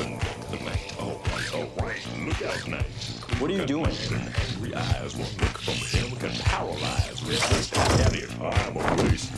open the night oh, look night. What are you doing? Eyes won't look from him can paralyze. Oh, I'm a.